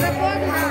Record now.